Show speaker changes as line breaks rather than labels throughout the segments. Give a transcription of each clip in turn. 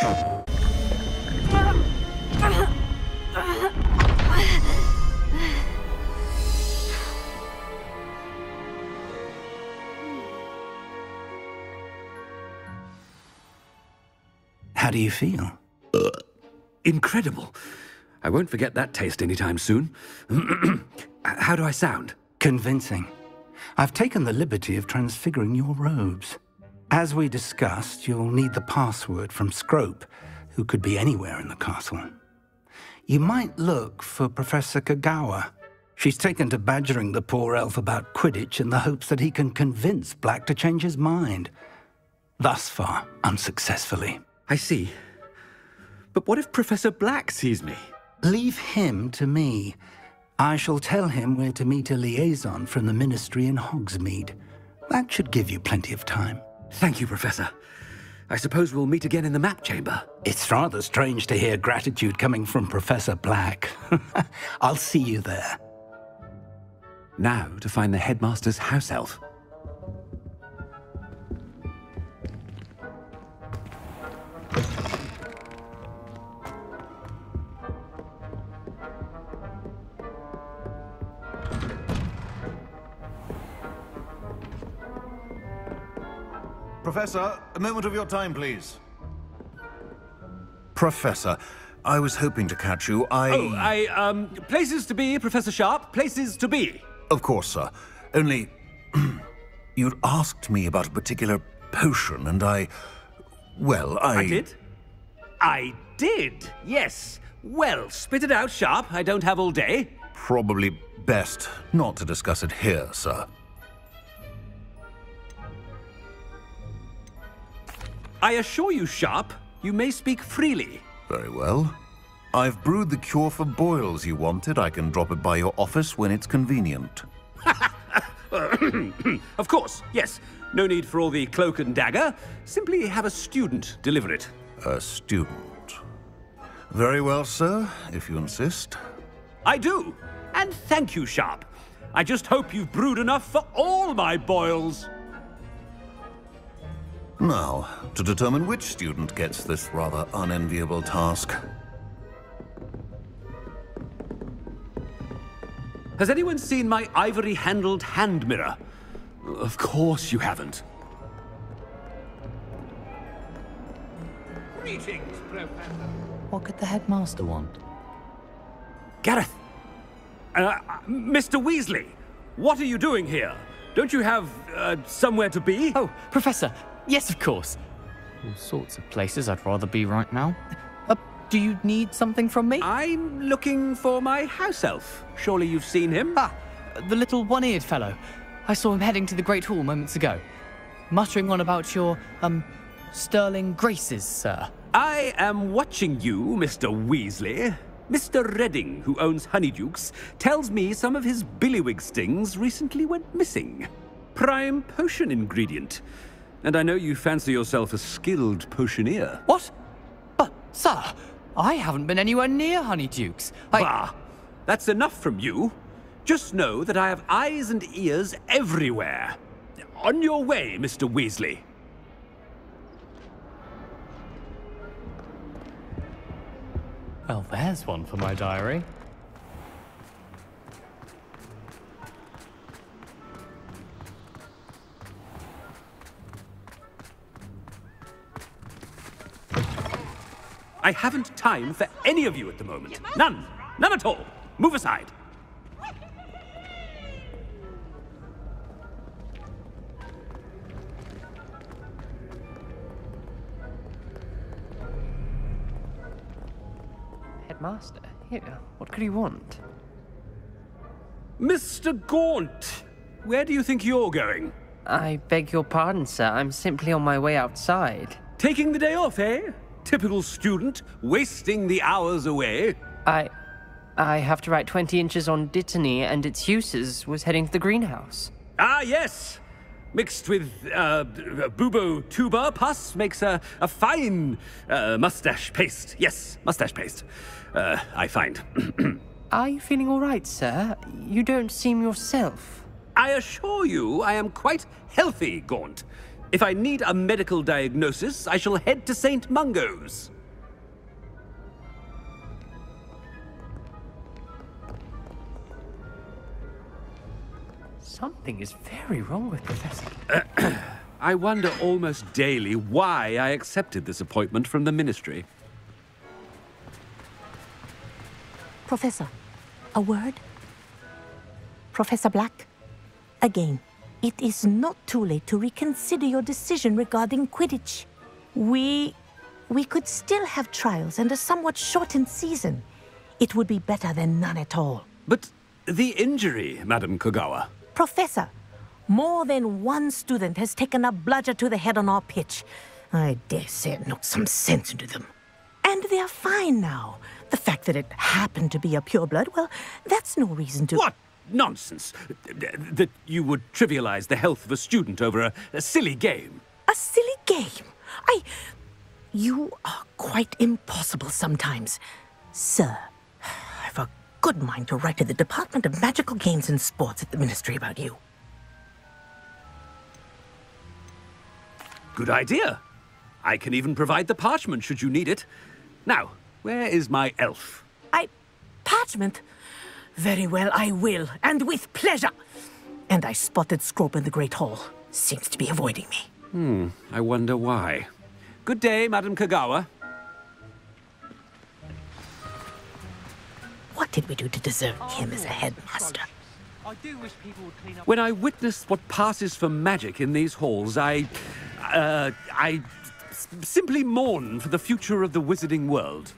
How do you feel?
Uh, incredible. I won't forget that taste anytime soon. How do I sound?
Convincing. I've taken the liberty of transfiguring your robes. As we discussed, you'll need the password from Scrope, who could be anywhere in the castle. You might look for Professor Kogawa. She's taken to badgering the poor elf about Quidditch in the hopes that he can convince Black to change his mind. Thus far, unsuccessfully.
I see. But what if Professor Black sees me?
Leave him to me. I shall tell him where to meet a liaison from the Ministry in Hogsmeade. That should give you plenty of time.
Thank you, Professor. I suppose we'll meet again in the map chamber.
It's rather strange to hear gratitude coming from Professor Black. I'll see you there.
Now to find the headmaster's house elf.
Professor, a moment of your time, please. Professor, I was hoping to catch you. I...
Oh, I, um, places to be, Professor Sharp. Places to be.
Of course, sir. Only, you'd asked me about a particular potion, and I... Well, I...
I did? I did, yes. Well, spit it out, Sharp. I don't have all day.
Probably best not to discuss it here, sir.
I assure you, Sharp, you may speak freely.
Very well. I've brewed the cure for boils you wanted. I can drop it by your office when it's convenient.
of course, yes. No need for all the cloak and dagger. Simply have a student deliver it.
A student. Very well, sir, if you insist.
I do. And thank you, Sharp. I just hope you've brewed enough for all my boils.
Now, to determine which student gets this rather unenviable task.
Has anyone seen my ivory-handled hand mirror? Of course you haven't. Greetings, Professor.
What could the headmaster want?
Gareth! Uh, Mr. Weasley, what are you doing here? Don't you have uh, somewhere to be?
Oh, Professor, Yes, of course. All sorts of places I'd rather be right now. Uh, do you need something from me?
I'm looking for my house elf. Surely you've seen him?
Ah, the little one-eared fellow. I saw him heading to the Great Hall moments ago. Muttering on about your, um, sterling graces, sir.
I am watching you, Mr. Weasley. Mr. Redding, who owns Honeydukes, tells me some of his billywig stings recently went missing. Prime potion ingredient. And I know you fancy yourself a skilled potioneer.
What? But, sir, I haven't been anywhere near Honeydukes. I...
Bah! That's enough from you. Just know that I have eyes and ears everywhere. On your way, Mr. Weasley.
Well, there's one for my diary.
I haven't time for any of you at the moment. None. None at all. Move aside.
Headmaster, here, what could he want?
Mr. Gaunt, where do you think you're going?
I beg your pardon, sir. I'm simply on my way outside.
Taking the day off, eh? Typical student, wasting the hours away.
I... I have to write 20 inches on Dittany and its uses was heading to the greenhouse.
Ah, yes! Mixed with uh, bubotuber pus makes a, a fine uh, mustache paste. Yes, mustache paste. Uh, I find.
Are you feeling all right, sir? You don't seem yourself.
I assure you I am quite healthy, Gaunt. If I need a medical diagnosis, I shall head to St. Mungo's.
Something is very wrong with Professor.
I wonder almost daily why I accepted this appointment from the Ministry.
Professor, a word? Professor Black? Again, it is not too late to reconsider your decision regarding Quidditch. We. we could still have trials and a somewhat shortened season. It would be better than none at all.
But the injury, Madam Kogawa.
Professor, more than one student has taken a bludger to the head on our pitch. I dare say it knocked some sense into them. And they're fine now. The fact that it happened to be a pureblood, well, that's no reason to.
What nonsense! That you would trivialize the health of a student over a, a silly game.
A silly game? I. You are quite impossible sometimes. Sir, I've a good mind to write to the Department of Magical Games and Sports at the Ministry about you.
Good idea. I can even provide the parchment should you need it. Now, where is my elf?
I. Parchment? Very well, I will, and with pleasure. And I spotted Scrope in the Great Hall. Seems to be avoiding me.
Hmm, I wonder why. Good day, Madam Kogawa.
What did we do to deserve him as a headmaster?
I do wish people would clean up.
When I witness what passes for magic in these halls, I. Uh, I s- simply mourn for the future of the wizarding world.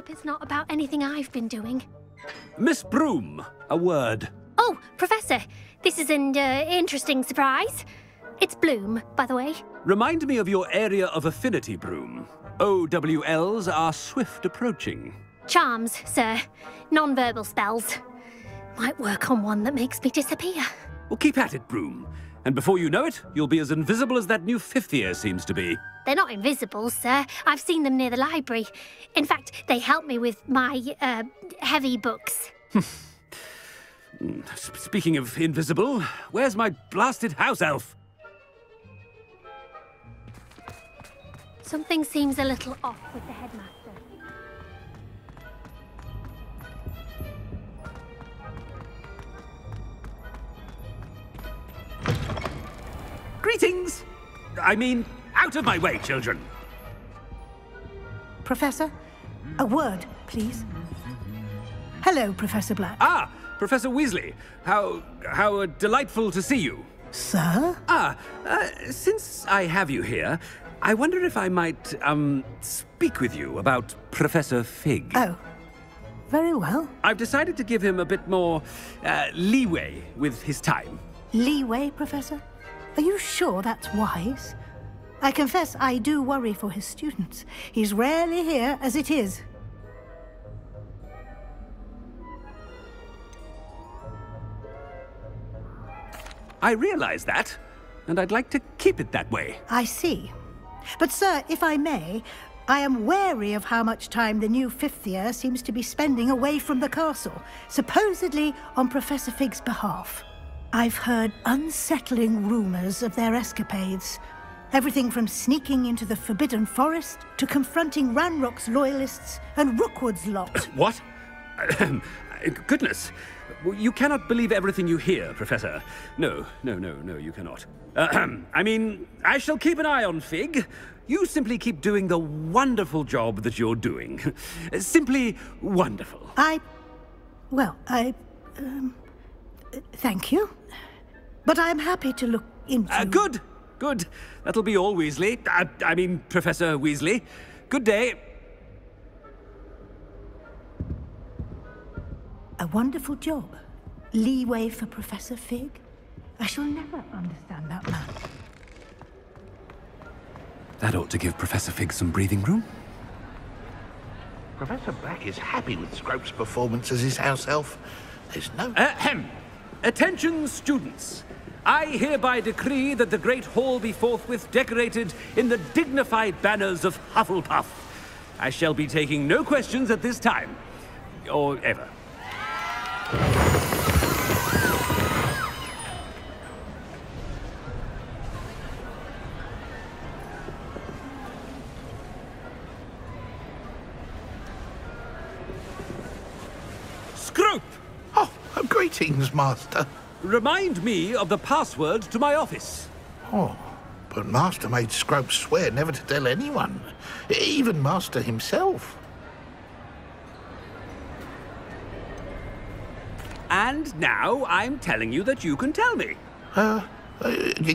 Hope it's not about anything I've been doing.
Miss Broom, a word.
Oh, Professor, this is an uh, interesting surprise. It's Bloom, by the way.
Remind me of your area of affinity, Broom. OWLs are swift approaching.
Charms, sir. Non-verbal spells. Might work on one that makes me disappear.
Well, keep at it, Broom. And before you know it, you'll be as invisible as that new fifth year seems to be.
They're not invisible, sir. I've seen them near the library. In fact, they help me with my, uh, heavy books.
Speaking of invisible, where's my blasted house elf?
Something seems a little off with the headmaster.
Greetings! I mean, out of my way, children!
Professor, a word, please. Hello, Professor Black.
Ah, Professor Weasley. How how delightful to see you.
Sir?
Ah, uh, since I have you here, I wonder if I might um speak with you about Professor Fig.
Oh, very well.
I've decided to give him a bit more uh, leeway with his time.
Leeway, Professor? Are you sure that's wise? I confess I do worry for his students. He's rarely here as it is.
I realize that, and I'd like to keep it that way.
I see. But, sir, if I may, I am wary of how much time the new fifth year seems to be spending away from the castle, supposedly on Professor Fig's behalf. I've heard unsettling rumors of their escapades. Everything from sneaking into the Forbidden Forest to confronting Ranrock's loyalists and Rookwood's lot.
What? Goodness. You cannot believe everything you hear, Professor. No, no, no, no, you cannot. I mean, I shall keep an eye on Fig. You simply keep doing the wonderful job that you're doing. Simply wonderful.
I. Well, I. Um, thank you. But I'm happy to look into.
Uh, good, good. That'll be all, Weasley. I, I mean, Professor Weasley. Good day.
A wonderful job. Leeway for Professor Fig. I shall never understand that man.
That ought to give Professor Fig some breathing room.
Professor Black is happy with Scrope's performance as his house elf. There's no...
Ahem. Attention, students. I hereby decree that the Great Hall be forthwith decorated in the dignified banners of Hufflepuff. I shall be taking no questions at this time. Or ever.
Greetings, Master.
Remind me of the password to my office.
Oh, but Master made Scrope swear never to tell anyone, even Master himself.
And now I'm telling you that you can tell me.
Uh, uh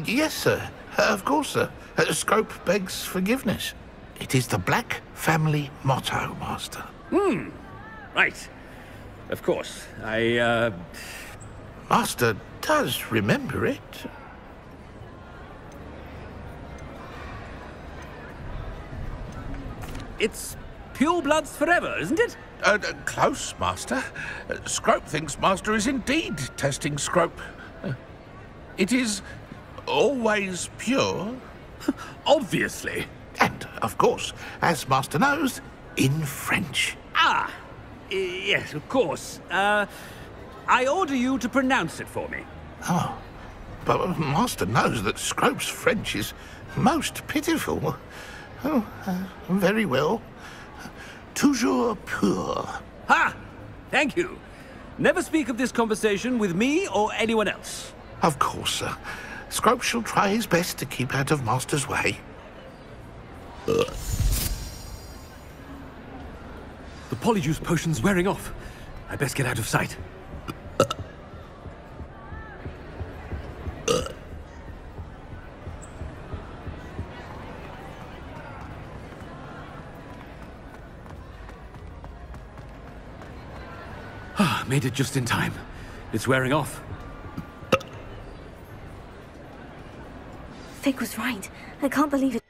yes, sir. Uh, of course, sir. Uh, Scrope begs forgiveness. It is the Black family motto, Master.
Hmm. Right. Of course. I, uh...
Master does remember it.
It's pure bloods forever, isn't it?
Uh, uh, close, Master. Uh, Scrope thinks Master is indeed testing Scrope. Uh, it is always pure.
Obviously.
And, of course, as Master knows, in French.
Ah! Yes, of course. Uh, I order you to pronounce it for me.
Oh, but Master knows that Scrope's French is most pitiful. Oh, uh, very well. Toujours pur.
Ha! Thank you. Never speak of this conversation with me or anyone else.
Of course, sir. Scrope shall try his best to keep out of Master's way.
Ugh. The polyjuice potion's wearing off. I best get out of sight. Ah, made it just in time. It's wearing off.
Fig was right. I can't believe it.